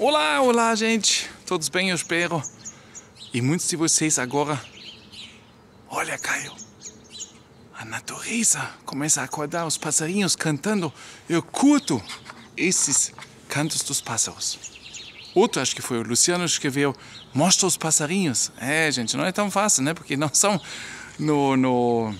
Olá, olá, gente. Todos bem, eu espero. E muitos de vocês agora. Olha, Caio. A natureza começa a acordar, os passarinhos cantando. Eu curto esses cantos dos pássaros. Outro, acho que foi o Luciano, escreveu: Mostra os passarinhos. É, gente, não é tão fácil, né? Porque não são no, no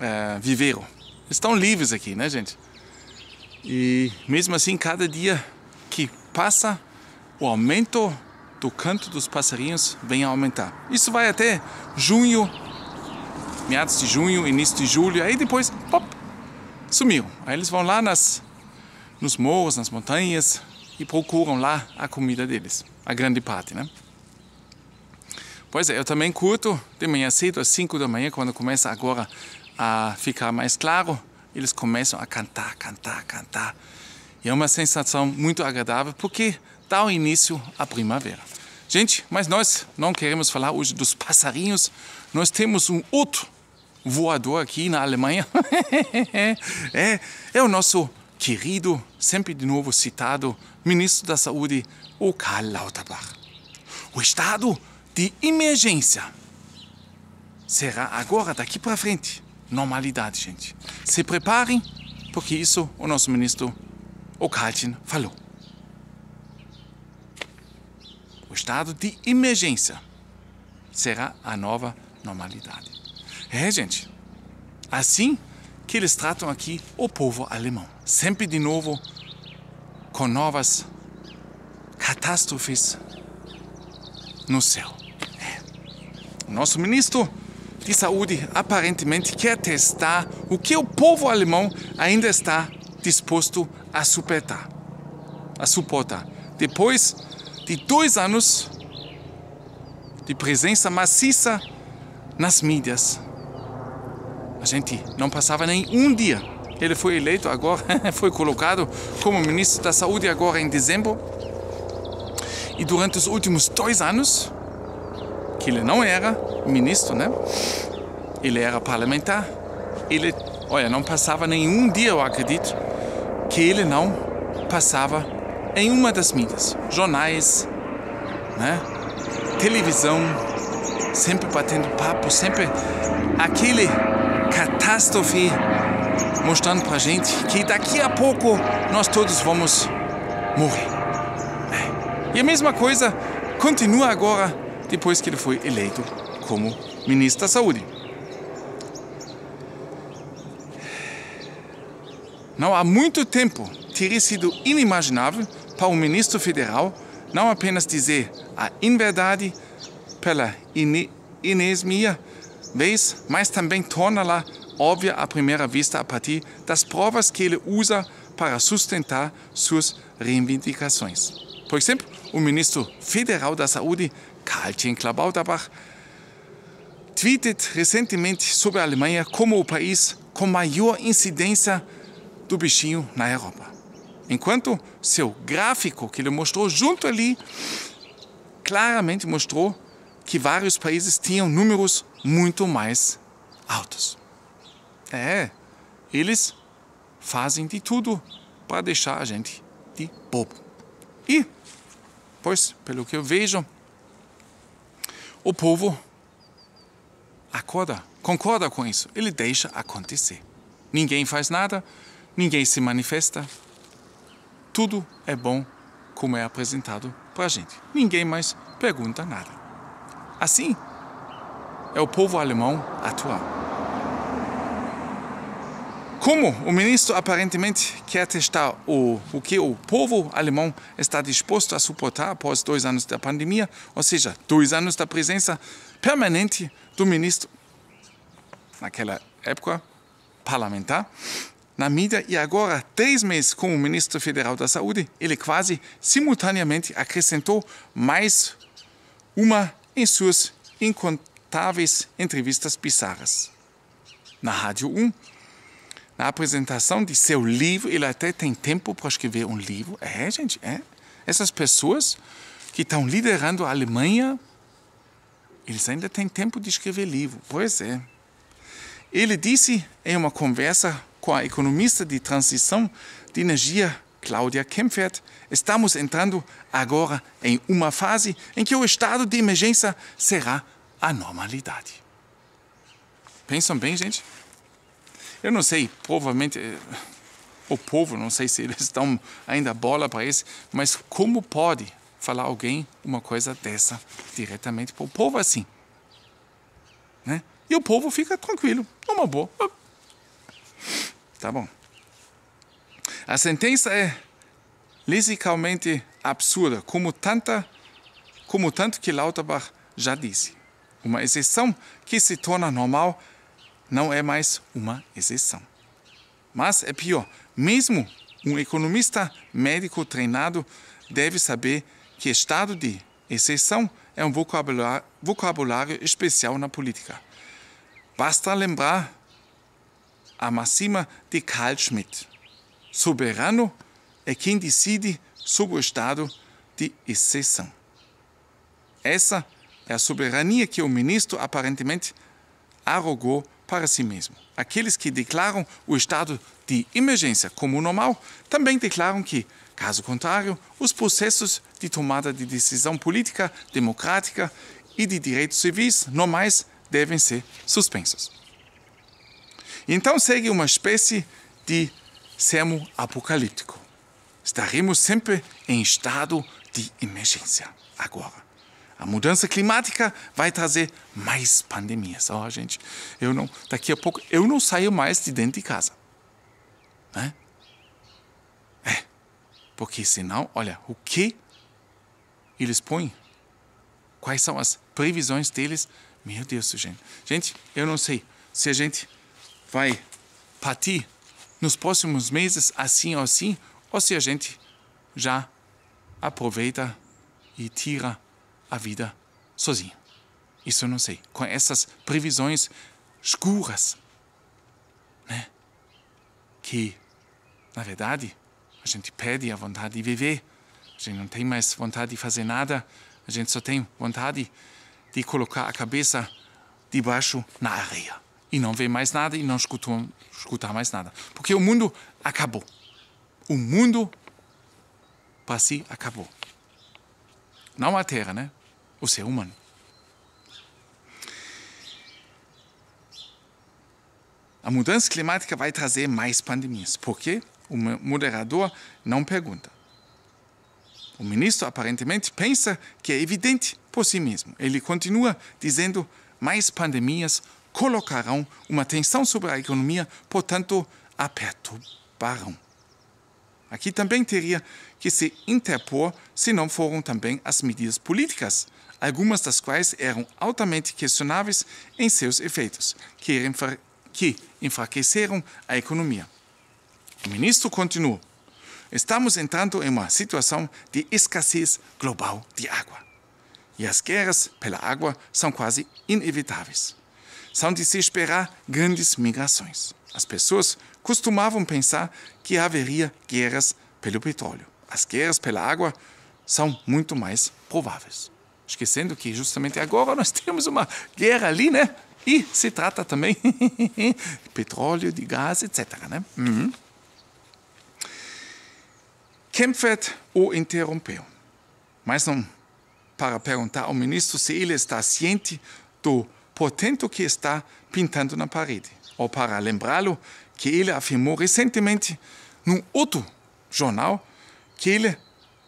é, viveiro. Estão livres aqui, né, gente? E mesmo assim, cada dia que passa, o aumento do canto dos passarinhos vem a aumentar. Isso vai até junho, meados de junho, início de julho, aí depois, pop, sumiram. Aí eles vão lá nas, nos morros, nas montanhas e procuram lá a comida deles, a grande parte, né? Pois é, eu também curto de manhã cedo, às 5 da manhã, quando começa agora a ficar mais claro, eles começam a cantar, cantar, cantar. E é uma sensação muito agradável porque dá o início à primavera. Gente, mas nós não queremos falar hoje dos passarinhos. Nós temos um outro voador aqui na Alemanha. é, é o nosso querido, sempre de novo citado, ministro da Saúde, o Karl Lauterbach. O estado de emergência será agora, daqui para frente, normalidade, gente. Se preparem, porque isso o nosso ministro, o Kaltin, falou. O estado de emergência será a nova normalidade. É, gente. Assim que eles tratam aqui o povo alemão. Sempre de novo com novas catástrofes no céu. É. Nosso ministro de saúde aparentemente quer testar o que o povo alemão ainda está disposto a suportar. A suportar. Depois de dois anos de presença maciça nas mídias. A gente não passava nem um dia. Ele foi eleito agora, foi colocado como ministro da Saúde agora em dezembro. E durante os últimos dois anos, que ele não era ministro, né? Ele era parlamentar. Ele, olha, não passava nenhum dia, eu acredito, que ele não passava em uma das mídias, jornais, né? televisão, sempre batendo papo, sempre aquele catástrofe mostrando pra gente que daqui a pouco nós todos vamos morrer. É. E a mesma coisa continua agora depois que ele foi eleito como ministro da Saúde. Não há muito tempo teria sido inimaginável para um ministro federal não apenas dizer a inverdade pela inesmia vez, mas também torna-la óbvia à primeira vista a partir das provas que ele usa para sustentar suas reivindicações. Por exemplo, o ministro federal da Saúde, Karl-Heinz Klauterbach, tweetet recentemente sobre a Alemanha como o país com maior incidência do bichinho na Europa. Enquanto seu gráfico que ele mostrou junto ali claramente mostrou que vários países tinham números muito mais altos. É, eles fazem de tudo para deixar a gente de bobo. E, pois, pelo que eu vejo, o povo acorda, concorda com isso. Ele deixa acontecer. Ninguém faz nada, ninguém se manifesta, tudo é bom como é apresentado para a gente. Ninguém mais pergunta nada. Assim é o povo alemão atual. Como o ministro aparentemente quer testar o, o que o povo alemão está disposto a suportar após dois anos da pandemia, ou seja, dois anos da presença permanente do ministro, naquela época parlamentar, na mídia e agora, três meses como ministro federal da Saúde, ele quase simultaneamente acrescentou mais uma em suas incontáveis entrevistas bizarras. Na Rádio 1, na apresentação de seu livro, ele até tem tempo para escrever um livro. É, gente, é. Essas pessoas que estão liderando a Alemanha, eles ainda têm tempo de escrever livro. Pois é. Ele disse em uma conversa com a economista de transição de energia Cláudia Kempfert, estamos entrando agora em uma fase em que o estado de emergência será a normalidade. Pensam bem, gente? Eu não sei, provavelmente eh, o povo, não sei se eles estão ainda bola para isso, mas como pode falar alguém uma coisa dessa diretamente para o povo assim? Né? E o povo fica tranquilo, numa boa. Tá bom. A sentença é lisicamente absurda, como, tanta, como tanto que Lauterbach já disse. Uma exceção que se torna normal não é mais uma exceção. Mas é pior, mesmo um economista médico treinado deve saber que estado de exceção é um vocabulário, vocabulário especial na política. Basta lembrar a máxima de Carl Schmitt soberano é quem decide sobre o estado de exceção. Essa é a soberania que o ministro aparentemente arrogou para si mesmo. Aqueles que declaram o estado de emergência como normal também declaram que, caso contrário, os processos de tomada de decisão política, democrática e de direitos civis normais devem ser suspensos. Então segue uma espécie de sermo apocalíptico. Estaremos sempre em estado de emergência. Agora, a mudança climática vai trazer mais pandemias. Oh, gente, eu não, daqui a pouco eu não saio mais de dentro de casa. Né? É, porque senão, olha, o que eles põem? Quais são as previsões deles? Meu Deus, gente. Gente, eu não sei se a gente vai partir nos próximos meses, assim ou assim, ou se a gente já aproveita e tira a vida sozinho. Isso eu não sei. Com essas previsões escuras, né? Que, na verdade, a gente perde a vontade de viver, a gente não tem mais vontade de fazer nada, a gente só tem vontade de colocar a cabeça debaixo na areia e não ver mais nada e não escutar, escutar mais nada. Porque o mundo acabou. O mundo para si acabou. Não a Terra, né? O ser humano. A mudança climática vai trazer mais pandemias. Por quê? O moderador não pergunta. O ministro aparentemente pensa que é evidente por si mesmo. Ele continua dizendo mais pandemias colocarão uma tensão sobre a economia, portanto, a perturbarão. Aqui também teria que se interpor se não foram também as medidas políticas, algumas das quais eram altamente questionáveis em seus efeitos, que, que enfraqueceram a economia. O ministro continuou: Estamos entrando em uma situação de escassez global de água. E as guerras pela água são quase inevitáveis são de se esperar grandes migrações. As pessoas costumavam pensar que haveria guerras pelo petróleo. As guerras pela água são muito mais prováveis. Esquecendo que justamente agora nós temos uma guerra ali, né? E se trata também de petróleo, de gás, etc. Né? Uhum. Kempfert o interrompeu, mas não para perguntar ao ministro se ele está ciente do portento que está pintando na parede, ou para lembrá-lo que ele afirmou recentemente num outro jornal que ele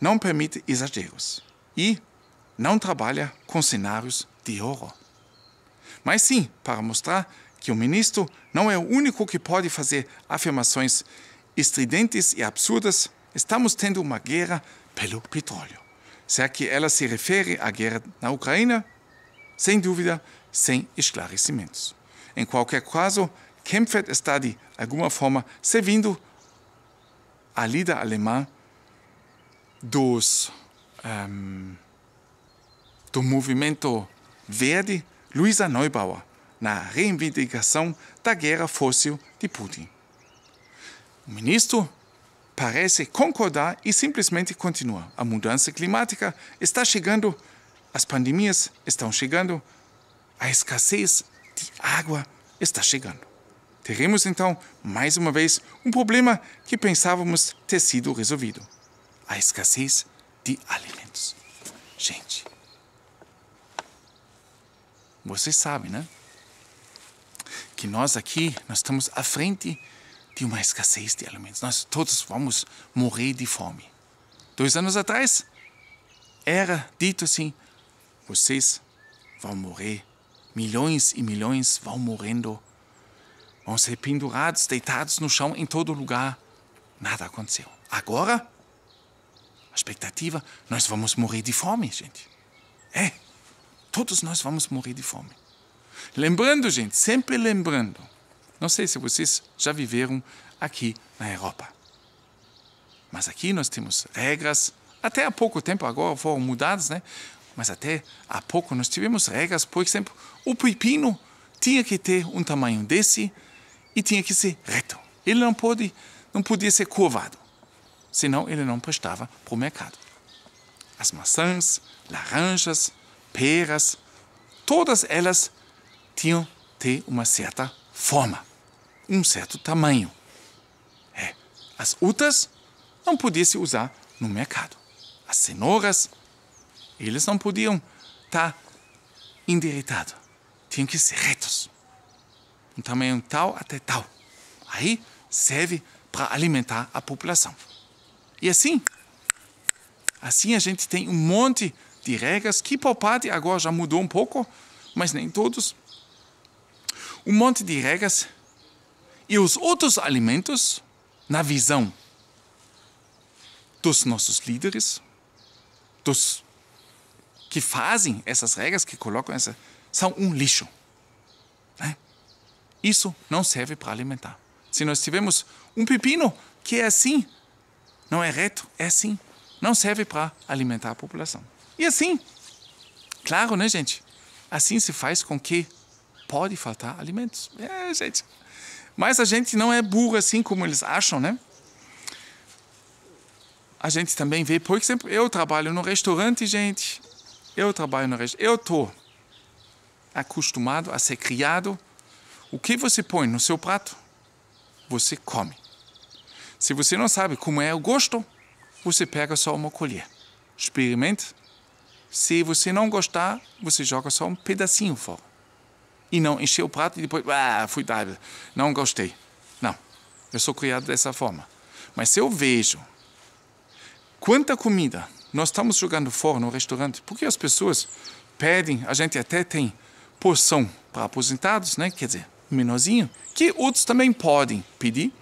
não permite exageros e não trabalha com cenários de horror. Mas sim, para mostrar que o ministro não é o único que pode fazer afirmações estridentes e absurdas, estamos tendo uma guerra pelo petróleo. Será que ela se refere à guerra na Ucrânia? Sem dúvida, sem esclarecimentos. Em qualquer caso, Kempfert está de alguma forma servindo a líder alemã dos, um, do movimento verde Luisa Neubauer na reivindicação da guerra fóssil de Putin. O ministro parece concordar e simplesmente continua. A mudança climática está chegando, as pandemias estão chegando, a escassez de água está chegando. teremos então, mais uma vez, um problema que pensávamos ter sido resolvido: a escassez de alimentos. Gente, você sabe, né? Que nós aqui, nós estamos à frente de uma escassez de alimentos. Nós todos vamos morrer de fome. Dois anos atrás, era dito assim: vocês vão morrer, milhões e milhões vão morrendo, vão ser pendurados, deitados no chão em todo lugar. Nada aconteceu. Agora, a expectativa, nós vamos morrer de fome, gente. É, todos nós vamos morrer de fome. Lembrando, gente, sempre lembrando, não sei se vocês já viveram aqui na Europa. Mas aqui nós temos regras, até há pouco tempo agora foram mudadas, né? Mas até há pouco nós tivemos regras, por exemplo, o pepino tinha que ter um tamanho desse e tinha que ser reto. Ele não pode, não podia ser curvado, senão ele não prestava para o mercado. As maçãs, laranjas, peras, todas elas tinham ter uma certa forma um certo tamanho. É, as utas não podiam se usar no mercado. As cenouras, eles não podiam estar endireitados. Tinham que ser retos. Um tamanho tal até tal. Aí serve para alimentar a população. E assim, assim a gente tem um monte de regras que por parte agora já mudou um pouco, mas nem todos. Um monte de regras e os outros alimentos, na visão dos nossos líderes, dos que fazem essas regras, que colocam essa, são um lixo. Né? Isso não serve para alimentar. Se nós tivermos um pepino que é assim, não é reto, é assim, não serve para alimentar a população. E assim, claro, né, gente? Assim se faz com que pode faltar alimentos. É, gente, mas a gente não é burro assim como eles acham, né? A gente também vê, por exemplo, eu trabalho no restaurante, gente. Eu trabalho no restaurante. Eu estou acostumado a ser criado. O que você põe no seu prato, você come. Se você não sabe como é o gosto, você pega só uma colher. Experimente. Se você não gostar, você joga só um pedacinho fora e não encher o prato e depois, ah, fui dado, não gostei. Não, eu sou criado dessa forma. Mas se eu vejo quanta comida nós estamos jogando fora no restaurante, porque as pessoas pedem, a gente até tem porção para aposentados, né? quer dizer, menorzinho, que outros também podem pedir,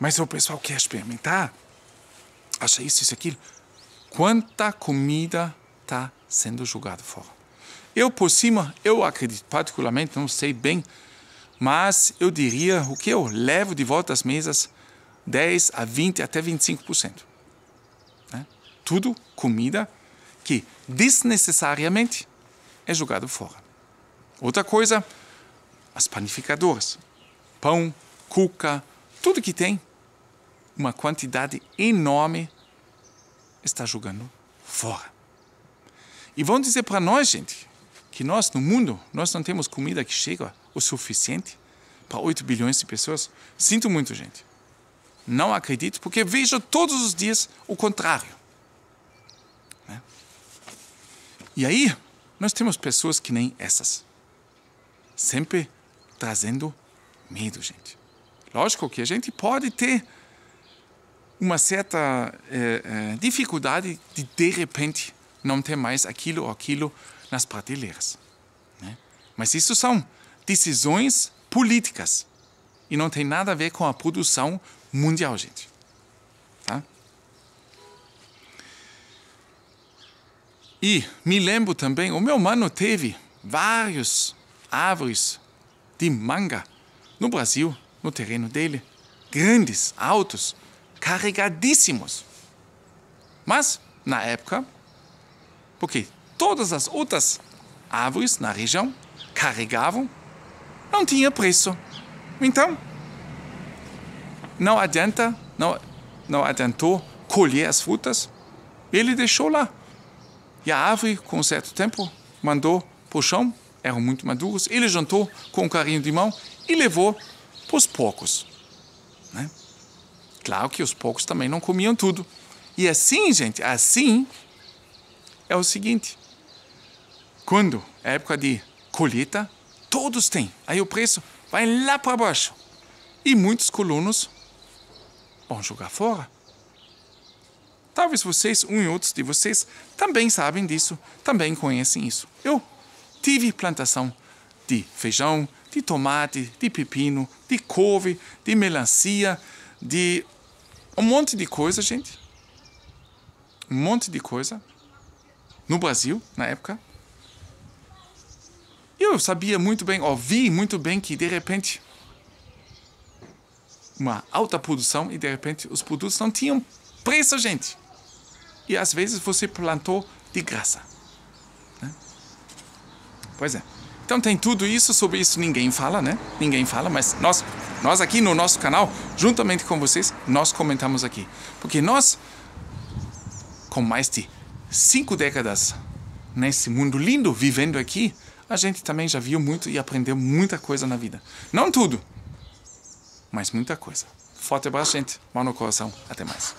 mas o pessoal quer experimentar, acha isso, isso, aquilo. Quanta comida está sendo jogada fora? Eu, por cima, eu acredito, particularmente, não sei bem, mas eu diria o que eu levo de volta às mesas 10 a 20 até 25%. Né? Tudo comida que desnecessariamente é jogado fora. Outra coisa, as panificadoras. Pão, cuca, tudo que tem uma quantidade enorme está jogando fora. E vão dizer para nós, gente, que nós, no mundo, nós não temos comida que chega o suficiente para 8 bilhões de pessoas? Sinto muito, gente. Não acredito, porque vejo todos os dias o contrário. Né? E aí, nós temos pessoas que nem essas. Sempre trazendo medo, gente. Lógico que a gente pode ter uma certa eh, eh, dificuldade de, de repente, não ter mais aquilo ou aquilo nas prateleiras. Né? Mas isso são decisões políticas e não tem nada a ver com a produção mundial, gente. Tá? E me lembro também, o meu mano teve vários árvores de manga no Brasil, no terreno dele, grandes, altos, carregadíssimos. Mas, na época, porque todas as outras árvores na região carregavam, não tinha preço. Então, não adianta, não, não adiantou colher as frutas, ele deixou lá. E a árvore, com um certo tempo, mandou para o chão, eram muito maduros, ele jantou com um carinho de mão e levou para os poucos. Né? Claro que os poucos também não comiam tudo. E assim, gente, assim é o seguinte: quando é época de colheita, todos têm. Aí o preço vai lá para baixo. E muitos colonos vão jogar fora. Talvez vocês, um e outros de vocês, também sabem disso, também conhecem isso. Eu tive plantação de feijão, de tomate, de pepino, de couve, de melancia, de um monte de coisa, gente. Um monte de coisa. No Brasil, na época. Eu sabia muito bem, ouvi muito bem que de repente uma alta produção e de repente os produtos não tinham preço, gente. E às vezes você plantou de graça. Né? Pois é. Então tem tudo isso, sobre isso ninguém fala, né? Ninguém fala, mas nós, nós aqui no nosso canal, juntamente com vocês, nós comentamos aqui. Porque nós, com mais de cinco décadas nesse mundo lindo, vivendo aqui, a gente também já viu muito e aprendeu muita coisa na vida. Não tudo, mas muita coisa. Forte abraço, gente. Mão no coração. Até mais.